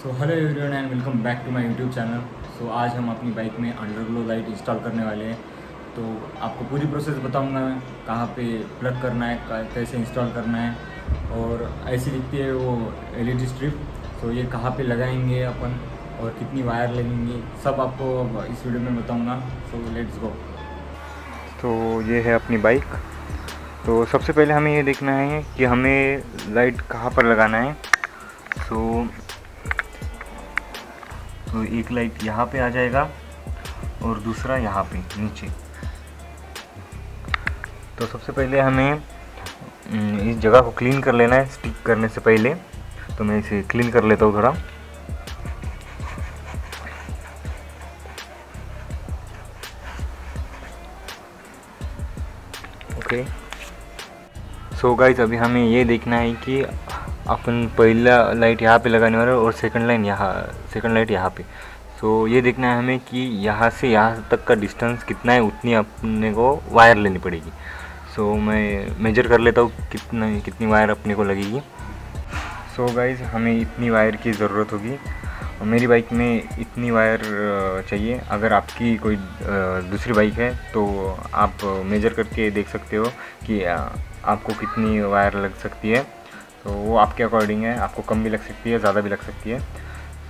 So hello everyone and welcome back to my YouTube channel so आज हम अपनी bike में अंडरग्लो लाइट इंस्टॉल करने वाले हैं। तो आपको पूरी प्रोसेस बताऊँगा मैं, कहाँ पे प्लग करना है कैसे इंस्टॉल करना है। और ऐसी दिखती है वो एलईडी स्ट्रिप तो ये कहाँ पे लगाएँगे अपन और कितनी वायर लगेंगी, सब आपको इस वीडियो में बताऊँगा। सो लेट्स गो तो ये है अपनी बाइक तो सबसे पहले हमें ये देखना है कि हमें लाइट कहाँ पर लगाना है। सो तो एक लाइट यहाँ पे आ जाएगा और दूसरा यहाँ पे नीचे। तो सबसे पहले हमें हम्म, इस जगह को क्लीन कर लेना है स्टिक करने से पहले। तो मैं इसे क्लीन कर लेता हूँ थोड़ा। ओके सो गाइस अभी हमें ये देखना है कि अपन पहला लाइट यहाँ पे लगाने वाले हैं और सेकंड लाइन यहाँ सेकंड लाइट यहाँ पे। सो ये देखना है हमें कि यहाँ से यहाँ तक का डिस्टेंस कितना है, उतनी अपने को वायर लेनी पड़ेगी। सो मैं मेजर कर लेता हूँ कितना, कितनी वायर अपने को लगेगी। सो गाइज़ हमें इतनी वायर की ज़रूरत होगी। मेरी बाइक में इतनी वायर चाहिए। अगर आपकी कोई दूसरी बाइक है तो आप मेजर करके देख सकते हो कि आपको कितनी वायर लग सकती है। तो वो आपके अकॉर्डिंग है, आपको कम भी लग सकती है, ज़्यादा भी लग सकती है।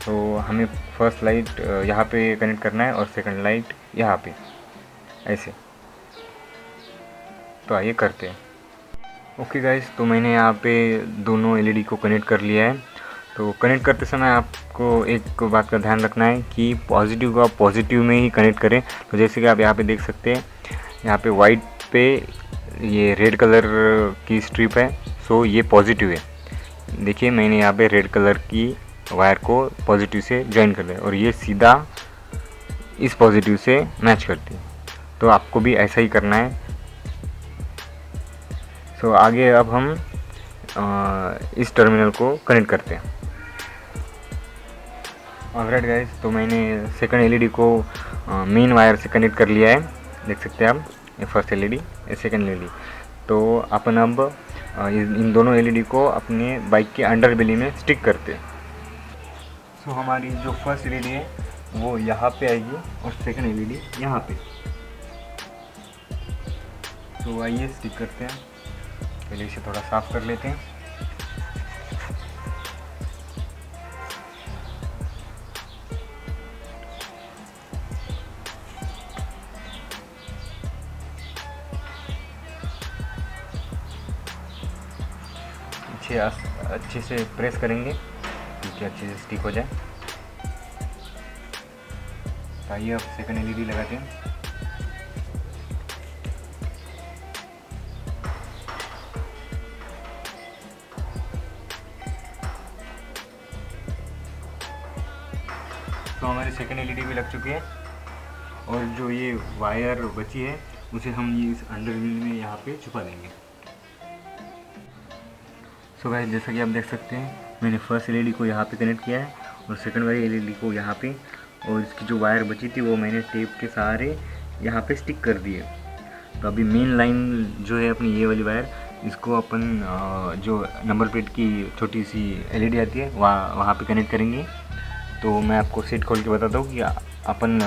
तो हमें फ़र्स्ट लाइट यहाँ पे कनेक्ट करना है और सेकंड लाइट यहाँ पे, ऐसे। तो आइए करते हैं। ओके गाइस तो मैंने यहाँ पे दोनों एलईडी को कनेक्ट कर लिया है। तो कनेक्ट करते समय आपको एक बात का ध्यान रखना है कि पॉजिटिव को आप पॉजिटिव में ही कनेक्ट करें। तो जैसे कि आप यहाँ पे देख सकते हैं, यहाँ पे वाइट पे ये रेड कलर की स्ट्रिप है। सो ये पॉजिटिव है। देखिए मैंने यहाँ पे रेड कलर की वायर को पॉजिटिव से ज्वाइन कर दिया और ये सीधा इस पॉजिटिव से मैच करती है। तो आपको भी ऐसा ही करना है। सो so, आगे अब हम अ, इस टर्मिनल को कनेक्ट करते हैं। ऑलराइट गाइस तो मैंने सेकंड एलईडी को मेन वायर से कनेक्ट कर लिया है। देख सकते हैं आप ये फ़र्स्ट एलईडी ये सेकंड एलईडी तो अपन अब इन दोनों एलईडी को अपने बाइक के अंडर बेली में स्टिक करते हैं। सो हमारी जो फ़र्स्ट एलईडी है, वो यहाँ पे आएगी और सेकंड एलईडी यहाँ पर तो आइए स्टिक करते हैं। पहले इसे थोड़ा साफ़ कर लेते हैं। आस- अच्छे से प्रेस करेंगे, क्योंकि अच्छे से स्टिक हो जाए। तो आइए अब सेकंड एलईडी लगाते हैं। तो हमारी सेकंड एलईडी भी लग चुकी है, और जो ये वायर बची है, उसे हम इस अंडर में यहाँ पे छुपा देंगे। सो गाइस जैसा कि आप देख सकते हैं, मैंने फ़र्स्ट एलईडी को यहाँ पे कनेक्ट किया है और सेकंड वाली एलईडी को यहाँ पे और इसकी जो वायर बची थी वो मैंने टेप के सहारे यहाँ पे स्टिक कर दिए तो अभी मेन लाइन जो है अपनी ये वाली वायर इसको अपन जो नंबर प्लेट की छोटी सी एलईडी आती है, वहाँ वहाँ पे कनेक्ट करेंगे। तो मैं आपको सीट खोल के बताता हूँ कि अपन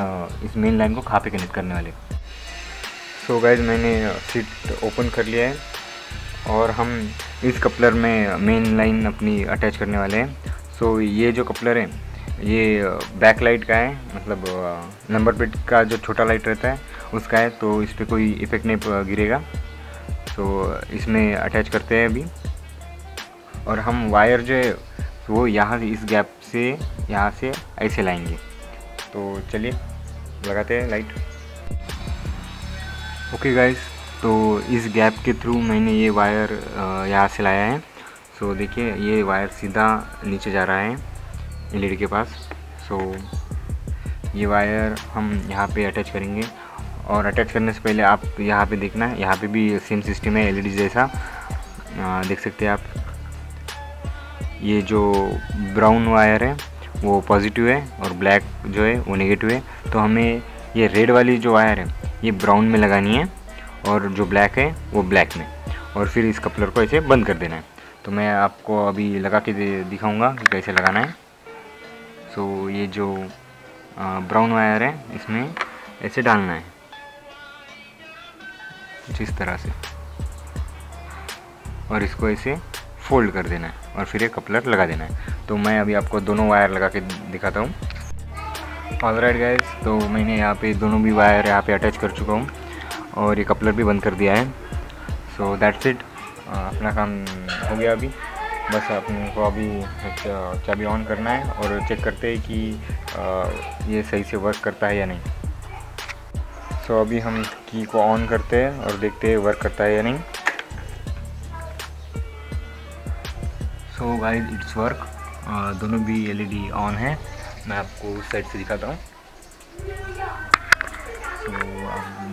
इस मेन लाइन को कहाँ पे कनेक्ट करने वाले सो so गाइज़ मैंने सीट ओपन कर लिया है। और हम इस कपलर में मेन लाइन अपनी अटैच करने वाले हैं। सो ये जो कपलर है, ये बैक लाइट का है मतलब नंबर प्लेट का जो छोटा लाइट रहता है, उसका है तो इस पर कोई इफ़ेक्ट नहीं गिरेगा। तो इसमें अटैच करते हैं अभी। और हम वायर जो है, वो यहाँ से, इस गैप से, यहाँ से, ऐसे लाएँगे। तो चलिए, लगाते हैं लाइट ओके गाइस तो इस गैप के थ्रू मैंने ये वायर यहाँ से लाया है। सो देखिए ये वायर सीधा नीचे जा रहा है एलईडी के पास। सो ये वायर हम यहाँ पे अटैच करेंगे। और अटैच करने से पहले आप यहाँ पे देखना है यहाँ पे भी सेम सिस्टम है एलईडी जैसा। अ, देख सकते हैं आप। ये जो ब्राउन वायर है वो पॉजिटिव है और ब्लैक जो है वो नेगेटिव है। तो हमें ये रेड वाली जो वायर है ये ब्राउन में लगानी है। और जो ब्लैक है वो ब्लैक में। और फिर इस कपलर को ऐसे बंद कर देना है। तो मैं आपको अभी लगा के दिखाऊँगा कि कैसे लगाना है। सो so, ये जो ब्राउन वायर है इसमें ऐसे डालना है। कुछ इस तरह से। और इसको ऐसे फोल्ड कर देना है और फिर ये कपलर लगा देना है। तो मैं अभी आपको दोनों वायर लगा के दिखाता हूँ। ऑल राइट गैस तो मैंने यहाँ पे दोनों भी वायर यहाँ पे अटैच कर चुका हूँ। और ये कपलर भी बंद कर दिया है। सो दैट्स इट अपना काम हो गया अभी। बस अपने को अभी चाबी ऑन करना है और चेक करते हैं कि ये सही से वर्क करता है या नहीं। सो अभी हम की को ऑन करते हैं और देखते हैं वर्क करता है या नहीं। सो गाइस इट्स वर्क दोनों भी एलईडी ऑन है। मैं आपको उस साइड से दिखाता हूँ।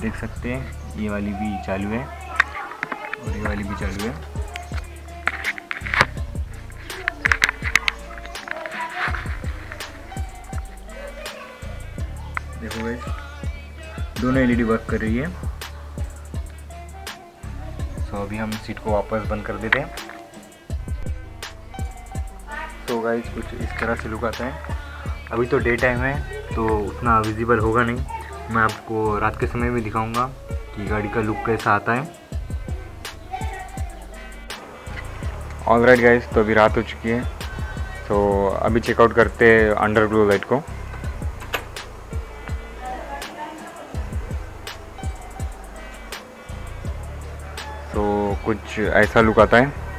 देख सकते हैं ये वाली भी चालू है और ये वाली भी चालू है। देखो गाइस दोनों एलईडी वर्क कर रही है। सो so, अभी हम सीट को वापस बंद कर देते हैं। तो गाइस कुछ इस तरह से लुक आता है। अभी तो डे टाइम है तो उतना विजिबल होगा नहीं। मैं आपको रात के समय भी दिखाऊँगा कि गाड़ी का लुक कैसा आता है। ऑल राइट गाइस तो अभी रात हो चुकी है। तो अभी चेकआउट करते हैं अंडर ग्लो लाइट को। तो कुछ ऐसा लुक आता है।